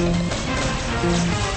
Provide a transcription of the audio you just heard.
Música